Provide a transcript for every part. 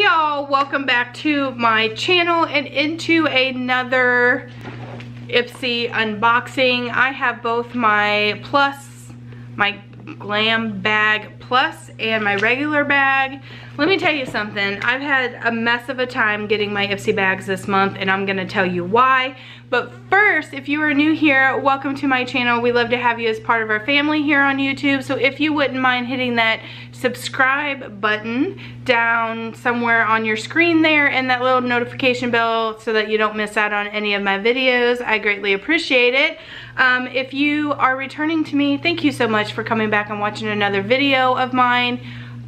Hey y'all, welcome back to my channel and into another Ipsy unboxing. I have both my plus, my glam bag plus and my regular bag. Let me tell you something, I've had a mess of a time getting my Ipsy bags this month and I'm gonna tell you why. But first, if you are new here, welcome to my channel. We love to have you as part of our family here on YouTube. So if you wouldn't mind hitting that subscribe button down somewhere on your screen there and that little notification bell so that you don't miss out on any of my videos, I greatly appreciate it. Um, if you are returning to me, thank you so much for coming back and watching another video of mine.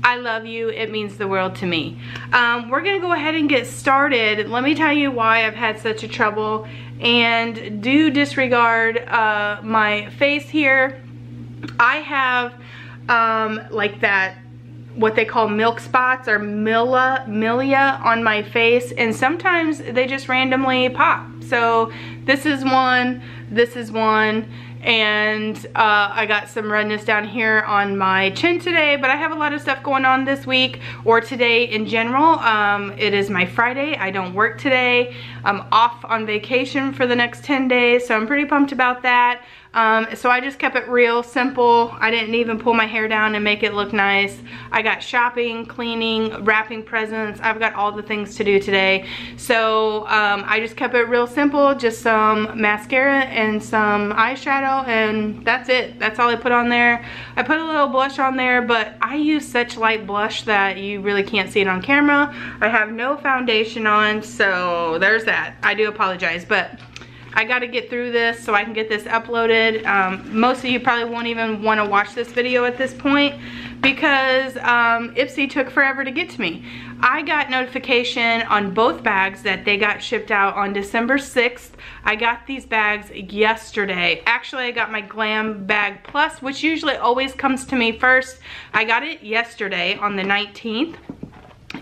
I love you. It means the world to me. Um, we're going to go ahead and get started. Let me tell you why I've had such a trouble and do disregard uh, my face here. I have um, like that what they call milk spots or milla, milia on my face and sometimes they just randomly pop. So this is one, this is one, and uh, I got some redness down here on my chin today but I have a lot of stuff going on this week or today in general. Um, it is my Friday. I don't work today. I'm off on vacation for the next 10 days so I'm pretty pumped about that um, so I just kept it real simple. I didn't even pull my hair down and make it look nice. I got shopping, cleaning, wrapping presents. I've got all the things to do today. So um, I just kept it real simple. Just some mascara and some eyeshadow and that's it. That's all I put on there. I put a little blush on there but I use such light blush that you really can't see it on camera. I have no foundation on so there's that. I do apologize but I gotta get through this so I can get this uploaded. Um, most of you probably won't even wanna watch this video at this point because um, Ipsy took forever to get to me. I got notification on both bags that they got shipped out on December 6th. I got these bags yesterday. Actually, I got my Glam Bag Plus, which usually always comes to me first. I got it yesterday on the 19th.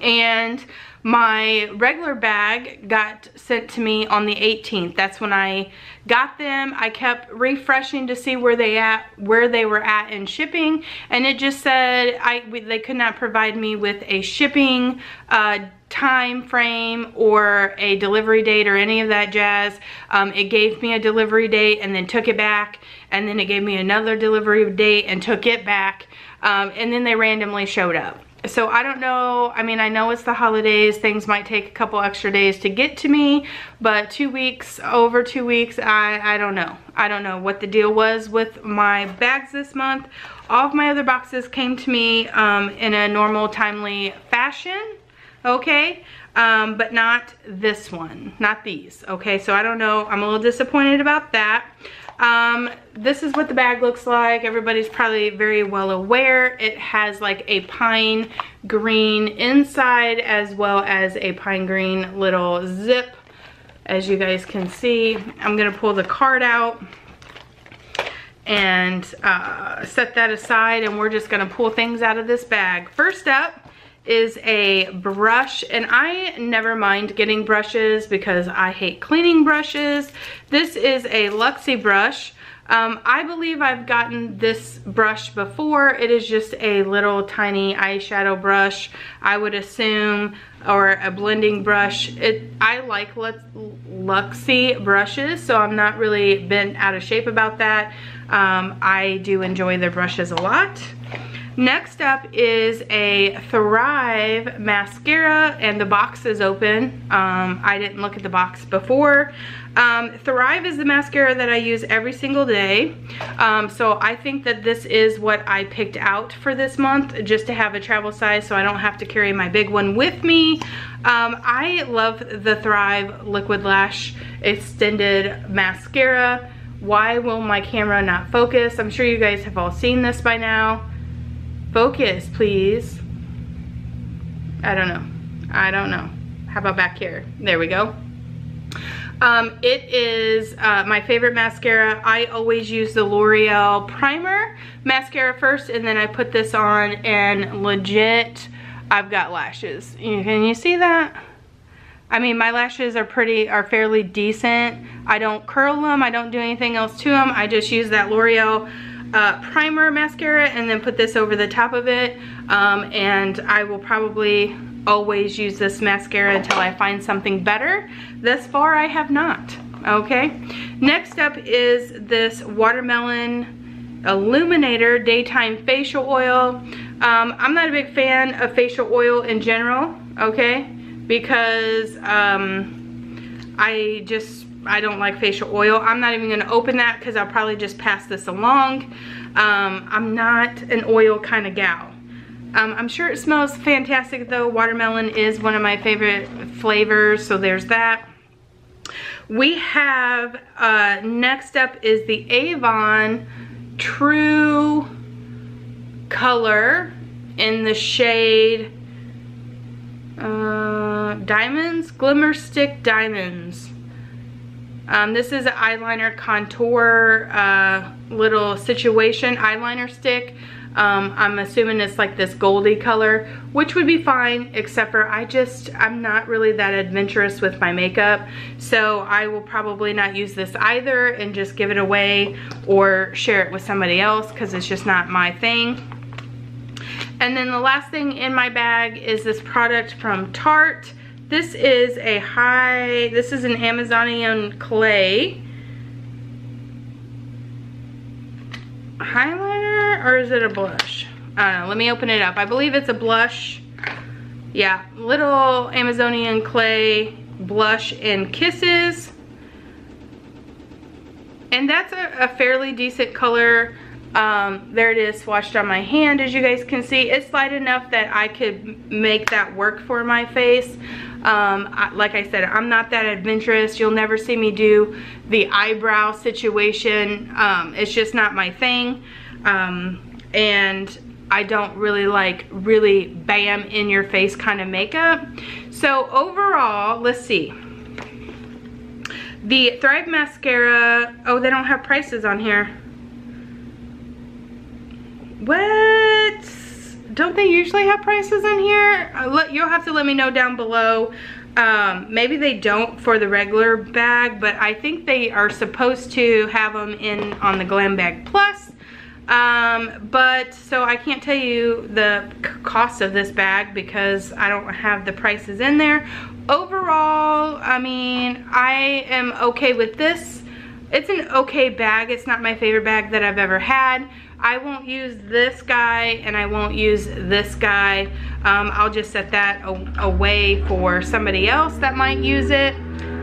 And my regular bag got sent to me on the 18th. That's when I got them. I kept refreshing to see where they at, where they were at in shipping, and it just said I they could not provide me with a shipping uh, time frame or a delivery date or any of that jazz. Um, it gave me a delivery date and then took it back, and then it gave me another delivery date and took it back, um, and then they randomly showed up so I don't know, I mean, I know it's the holidays, things might take a couple extra days to get to me, but two weeks, over two weeks, I, I don't know. I don't know what the deal was with my bags this month. All of my other boxes came to me um, in a normal, timely fashion, okay? Um, but not this one, not these, okay? So I don't know, I'm a little disappointed about that. Um, this is what the bag looks like. Everybody's probably very well aware. It has like a pine green inside as well as a pine green little zip. As you guys can see, I'm gonna pull the card out and uh, set that aside and we're just gonna pull things out of this bag. First up, is a brush and I never mind getting brushes because I hate cleaning brushes. This is a Luxie brush. Um, I believe I've gotten this brush before. It is just a little tiny eyeshadow brush, I would assume, or a blending brush. It I like Luxie brushes, so I'm not really bent out of shape about that. Um, I do enjoy their brushes a lot. Next up is a Thrive mascara and the box is open. Um, I didn't look at the box before. Um, Thrive is the mascara that I use every single day. Um, so I think that this is what I picked out for this month just to have a travel size so I don't have to carry my big one with me. Um, I love the Thrive Liquid Lash Extended Mascara. Why will my camera not focus? I'm sure you guys have all seen this by now. Focus, please. I don't know. I don't know. How about back here? There we go. Um, it is uh, my favorite mascara. I always use the L'Oreal Primer mascara first and then I put this on and legit, I've got lashes. Can you see that? I mean, my lashes are pretty, are fairly decent. I don't curl them. I don't do anything else to them. I just use that L'Oreal uh, primer mascara and then put this over the top of it um, and I will probably always use this mascara until I find something better. Thus far, I have not, okay? Next up is this Watermelon Illuminator Daytime Facial Oil. Um, I'm not a big fan of facial oil in general, okay? Because um, I just, I don't like facial oil. I'm not even gonna open that because I'll probably just pass this along. Um, I'm not an oil kind of gal. Um, I'm sure it smells fantastic though. Watermelon is one of my favorite flavors, so there's that. We have, uh, next up is the Avon True Color in the shade uh, Diamonds, Glimmer Stick Diamonds. Um, this is an eyeliner contour uh, little situation eyeliner stick. Um, I'm assuming it's like this goldy color, which would be fine, except for I just, I'm not really that adventurous with my makeup. So I will probably not use this either and just give it away or share it with somebody else because it's just not my thing. And then the last thing in my bag is this product from Tarte. This is a high, this is an Amazonian clay. highlighter or is it a blush? I don't know, let me open it up. I believe it's a blush. Yeah, little Amazonian clay blush in Kisses. And that's a, a fairly decent color. Um, there it is swatched on my hand as you guys can see. It's light enough that I could make that work for my face. Um, I, like I said, I'm not that adventurous. You'll never see me do the eyebrow situation. Um, it's just not my thing. Um, and I don't really like really bam in your face kind of makeup. So overall, let's see. The Thrive Mascara, oh, they don't have prices on here. What? don't they usually have prices in here? Uh, you'll have to let me know down below. Um, maybe they don't for the regular bag, but I think they are supposed to have them in on the Glam Bag Plus. Um, but so I can't tell you the cost of this bag because I don't have the prices in there. Overall, I mean, I am okay with this. It's an okay bag. It's not my favorite bag that I've ever had. I won't use this guy and I won't use this guy. Um, I'll just set that away for somebody else that might use it.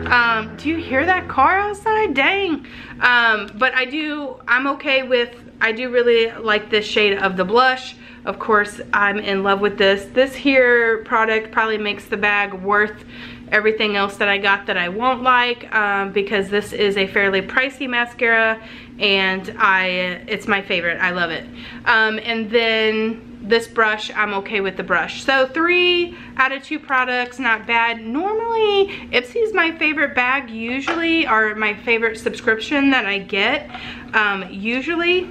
Um, do you hear that car outside? Dang. Um, but I do, I'm okay with, I do really like this shade of the blush. Of course, I'm in love with this. This here product probably makes the bag worth everything else that I got that I won't like um, because this is a fairly pricey mascara and I it's my favorite. I love it. Um, and then this brush, I'm okay with the brush. So three out of two products, not bad. Normally, Ipsy's my favorite bag usually, or my favorite subscription that I get um, usually.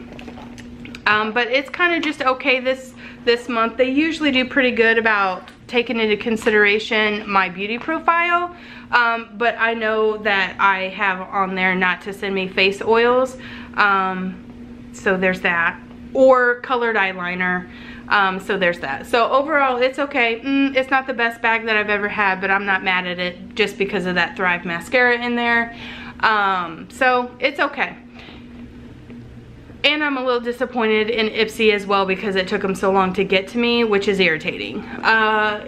Um, but it's kind of just okay this this month. They usually do pretty good about taking into consideration my beauty profile. Um, but I know that I have on there not to send me face oils. Um, so there's that. Or colored eyeliner. Um, so there's that. So overall, it's okay. Mm, it's not the best bag that I've ever had, but I'm not mad at it just because of that Thrive mascara in there. Um, so it's okay. And I'm a little disappointed in Ipsy as well because it took them so long to get to me, which is irritating. Uh,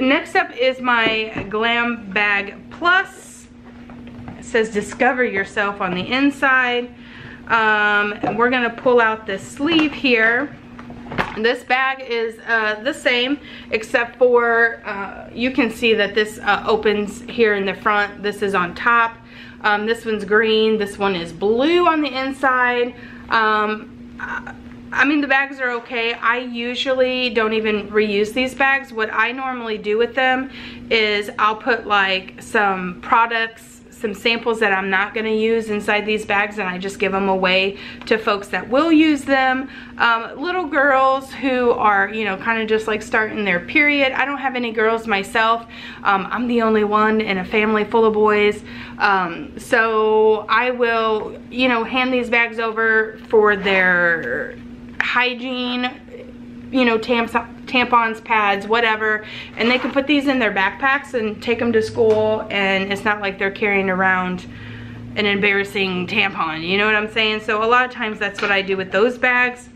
next up is my Glam Bag Plus. It says discover yourself on the inside. Um, and we're gonna pull out this sleeve here. This bag is uh, the same except for uh, you can see that this uh, opens here in the front. This is on top. Um, this one's green. This one is blue on the inside. Um, I mean, the bags are okay. I usually don't even reuse these bags. What I normally do with them is I'll put like some products some samples that I'm not gonna use inside these bags and I just give them away to folks that will use them. Um, little girls who are, you know, kind of just like starting their period. I don't have any girls myself. Um, I'm the only one in a family full of boys. Um, so I will, you know, hand these bags over for their hygiene, you know, tampons tampons, pads, whatever, and they can put these in their backpacks and take them to school and it's not like they're carrying around an embarrassing tampon, you know what I'm saying? So a lot of times that's what I do with those bags.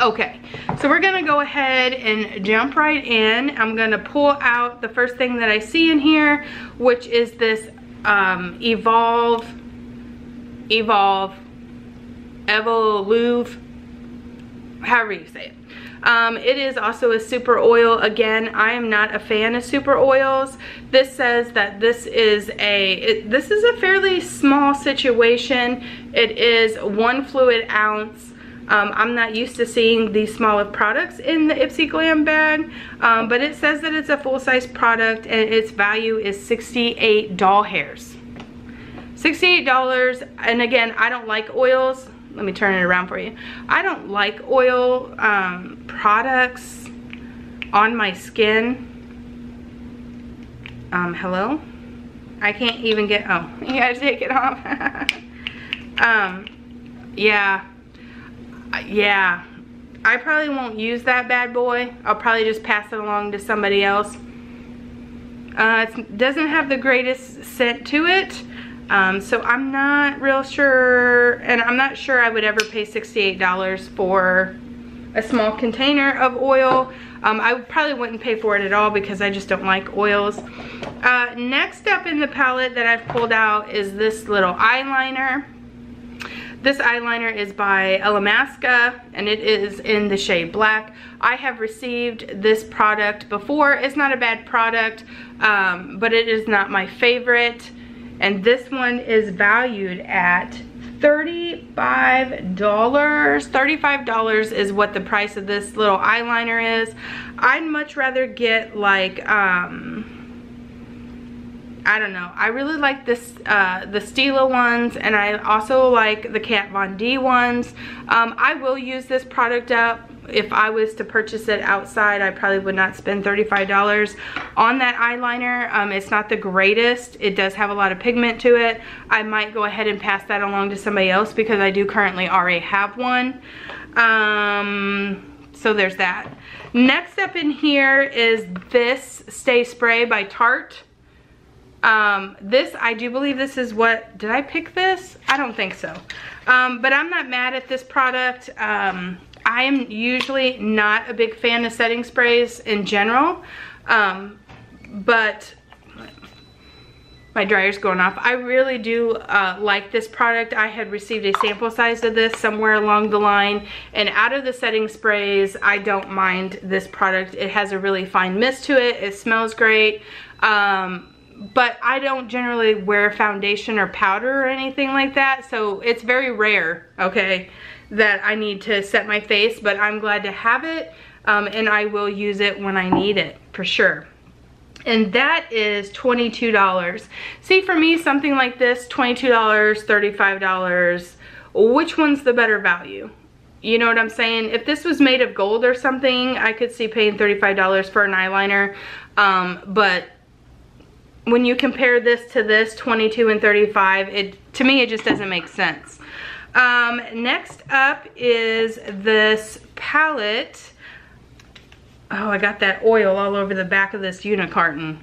Okay, so we're gonna go ahead and jump right in. I'm gonna pull out the first thing that I see in here, which is this um, Evolve, Evolve, Evoluve, however you say it. Um, it is also a super oil. Again, I am not a fan of super oils. This says that this is a, it, this is a fairly small situation. It is one fluid ounce. Um, I'm not used to seeing these small of products in the Ipsy Glam bag, um, but it says that it's a full-size product and its value is 68 doll hairs. $68, and again, I don't like oils, let me turn it around for you. I don't like oil um, products on my skin. Um, hello? I can't even get, oh, you gotta take it off. um, yeah, yeah. I probably won't use that bad boy. I'll probably just pass it along to somebody else. Uh, it doesn't have the greatest scent to it. Um, so I'm not real sure, and I'm not sure I would ever pay $68 for a small container of oil. Um, I probably wouldn't pay for it at all because I just don't like oils. Uh, next up in the palette that I've pulled out is this little eyeliner. This eyeliner is by Illamasqua and it is in the shade black. I have received this product before. It's not a bad product, um, but it is not my favorite and this one is valued at $35. $35 is what the price of this little eyeliner is. I'd much rather get like, um, I don't know. I really like this, uh, the Stila ones, and I also like the Kat Von D ones. Um, I will use this product up if I was to purchase it outside, I probably would not spend $35 on that eyeliner. Um, it's not the greatest. It does have a lot of pigment to it. I might go ahead and pass that along to somebody else because I do currently already have one. Um, so there's that. Next up in here is this Stay Spray by Tarte. Um, this, I do believe this is what, did I pick this? I don't think so. Um, but I'm not mad at this product. Um, I am usually not a big fan of setting sprays in general, um, but my dryer's going off. I really do uh, like this product. I had received a sample size of this somewhere along the line and out of the setting sprays, I don't mind this product. It has a really fine mist to it. It smells great. Um, but I don't generally wear foundation or powder or anything like that, so it's very rare, okay? That I need to set my face, but I'm glad to have it um, and I will use it when I need it for sure. And that is $22. See, for me, something like this, $22, $35, which one's the better value? You know what I'm saying? If this was made of gold or something, I could see paying $35 for an eyeliner. Um, but when you compare this to this, 22 and 35, it to me, it just doesn't make sense. Um, next up is this palette. Oh, I got that oil all over the back of this unicarton.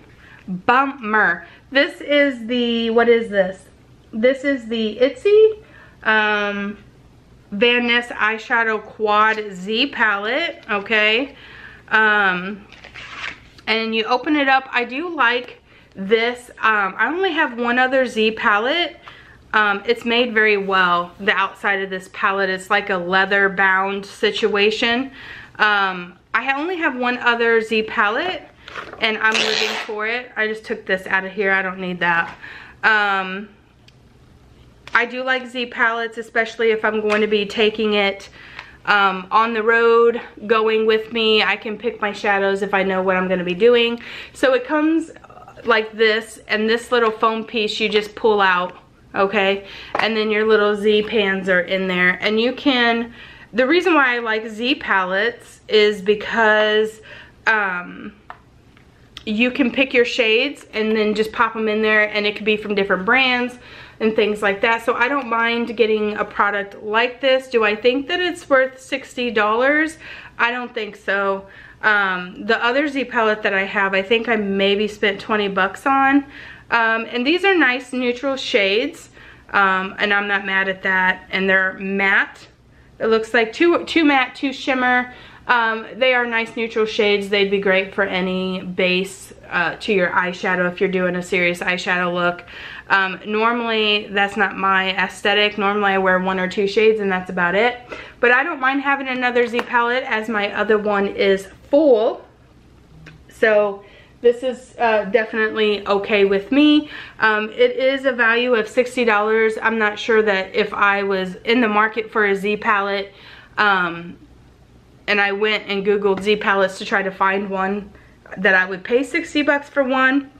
Bummer. This is the, what is this? This is the Ipsy um, Van Ness Eyeshadow Quad Z palette, okay? Um, and you open it up. I do like this. Um, I only have one other Z palette um, it's made very well. The outside of this palette is like a leather bound situation. Um, I only have one other Z palette and I'm looking for it. I just took this out of here. I don't need that. Um, I do like Z palettes, especially if I'm going to be taking it um, on the road, going with me. I can pick my shadows if I know what I'm going to be doing. So it comes like this, and this little foam piece you just pull out okay? And then your little Z pans are in there. And you can, the reason why I like Z palettes is because um, you can pick your shades and then just pop them in there and it could be from different brands and things like that. So I don't mind getting a product like this. Do I think that it's worth $60? I don't think so. Um, the other Z palette that I have, I think I maybe spent 20 bucks on. Um, and these are nice neutral shades. Um, and I'm not mad at that. And they're matte. It looks like two, two matte, two shimmer. Um, they are nice neutral shades. They'd be great for any base uh, to your eyeshadow if you're doing a serious eyeshadow look. Um, normally, that's not my aesthetic. Normally, I wear one or two shades and that's about it. But I don't mind having another Z palette as my other one is full. So this is uh, definitely okay with me. Um, it is a value of $60. I'm not sure that if I was in the market for a Z palette, um, and I went and Googled Z palettes to try to find one that I would pay 60 bucks for one.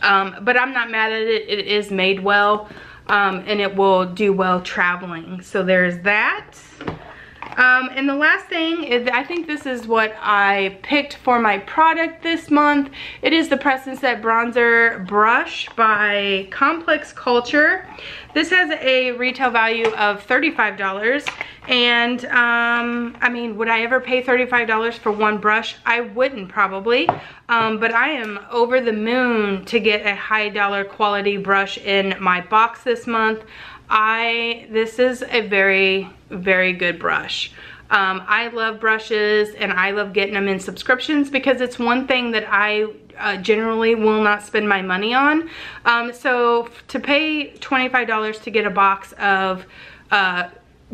Um, but I'm not mad at it. It is made well um, and it will do well traveling. So there's that. Um, and the last thing is, I think this is what I picked for my product this month. It is the Press and Set Bronzer Brush by Complex Culture. This has a retail value of $35. And, um, I mean, would I ever pay $35 for one brush? I wouldn't probably. Um, but I am over the moon to get a high dollar quality brush in my box this month. I, this is a very, very good brush. Um, I love brushes and I love getting them in subscriptions because it's one thing that I uh, generally will not spend my money on. Um, so to pay $25 to get a box of uh,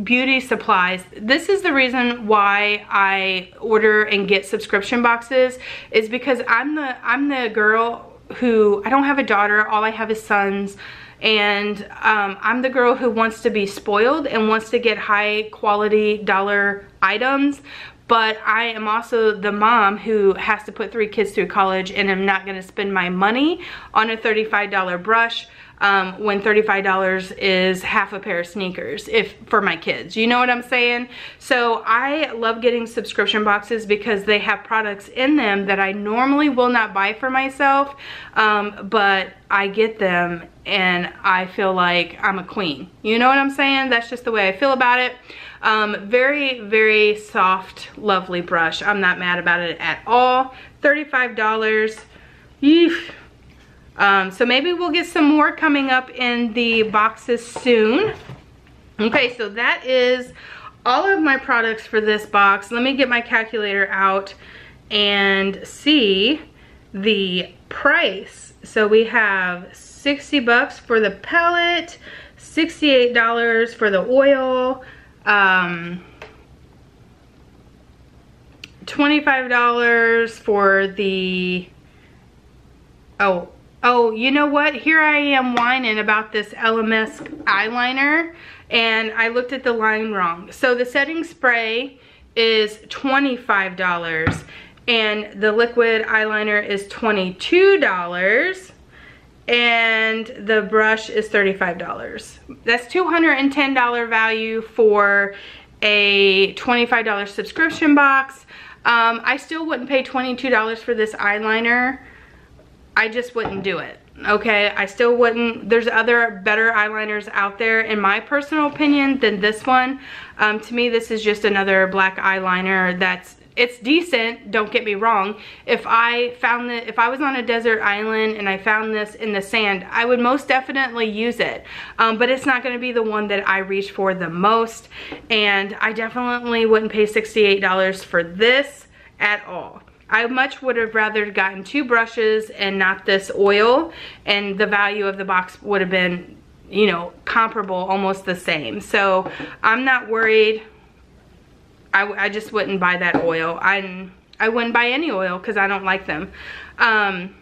beauty supplies this is the reason why I order and get subscription boxes is because I'm the I'm the girl who I don't have a daughter all I have is sons and um, I'm the girl who wants to be spoiled and wants to get high quality dollar items but I am also the mom who has to put three kids through college and I'm not gonna spend my money on a $35 brush um, when $35 is half a pair of sneakers if for my kids. You know what I'm saying? So I love getting subscription boxes because they have products in them that I normally will not buy for myself, um, but I get them and I feel like I'm a queen. You know what I'm saying? That's just the way I feel about it. Um, very, very soft, lovely brush. I'm not mad about it at all. $35. Eesh um, so maybe we'll get some more coming up in the boxes soon. Okay, so that is all of my products for this box. Let me get my calculator out and see the price. So we have 60 bucks for the palette, $68 for the oil, um, $25 for the, oh, Oh, you know what? Here I am whining about this LMS eyeliner and I looked at the line wrong. So the setting spray is $25 and the liquid eyeliner is $22 and the brush is $35. That's $210 value for a $25 subscription box. Um, I still wouldn't pay $22 for this eyeliner I just wouldn't do it okay? I still wouldn't there's other better eyeliners out there. In my personal opinion than this one um, to me this is just another black eyeliner that's it's decent don't get me wrong. If I found that if I was on a desert island and I found this in the sand I would most definitely use it. Um, but it's not going to be the one that I reach for the most and I definitely wouldn't pay $68 for this at all I much would have rather gotten two brushes and not this oil and the value of the box would have been you know comparable almost the same. So I'm not worried. I, I just wouldn't buy that oil. I, I wouldn't buy any oil because I don't like them. Um,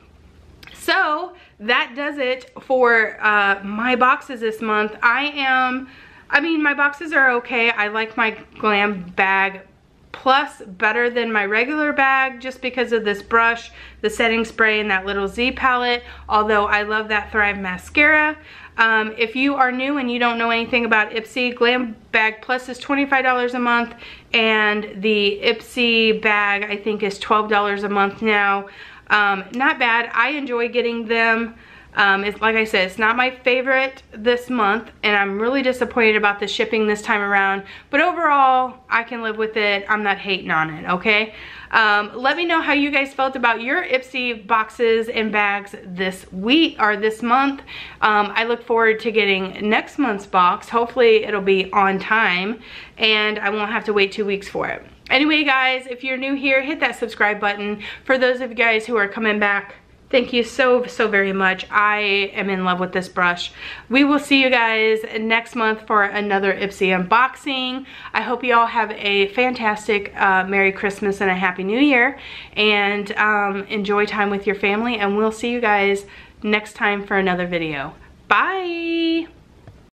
so that does it for uh, my boxes this month. I am I mean my boxes are okay. I like my glam bag plus better than my regular bag just because of this brush, the setting spray, and that little Z palette, although I love that Thrive mascara. Um, if you are new and you don't know anything about Ipsy, Glam Bag Plus is $25 a month and the Ipsy bag I think is $12 a month now. Um, not bad. I enjoy getting them. Um, it's like I said, it's not my favorite this month, and I'm really disappointed about the shipping this time around. But overall, I can live with it. I'm not hating on it, okay? Um, let me know how you guys felt about your Ipsy boxes and bags this week or this month. Um, I look forward to getting next month's box. Hopefully it'll be on time and I won't have to wait two weeks for it. Anyway, guys, if you're new here, hit that subscribe button. For those of you guys who are coming back, Thank you so, so very much. I am in love with this brush. We will see you guys next month for another Ipsy unboxing. I hope you all have a fantastic uh, Merry Christmas and a Happy New Year. And um, enjoy time with your family. And we'll see you guys next time for another video. Bye!